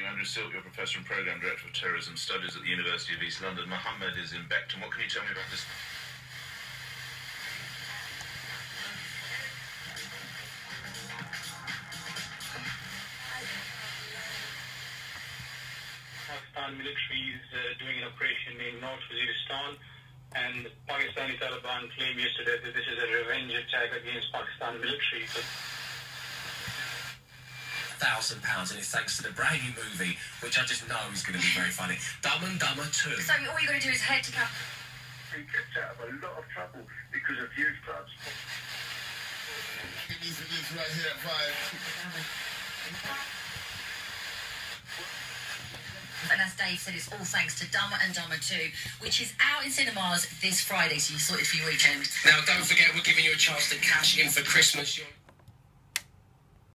you. Andrew Silk, Professor and Programme Director of Terrorism Studies at the University of East London. Mohammed is in Beckton. What can you tell me about this? Pakistan military is uh, doing an operation in North Waziristan, and Pakistani Taliban claimed yesterday that this is a revenge attack against Pakistan military. But thousand pounds, and it's thanks to the brand new movie, which I just know is going to be very funny. Dumb and Dumber Two. So all you're going to do is head to Cap. He gets out of a lot of trouble because of youth clubs. This right here at. And as Dave said, it's all thanks to Dumber and Dumber 2, which is out in cinemas this Friday, so you sort it for your weekend. Now, don't forget, we're giving you a chance to cash in for Christmas. You're-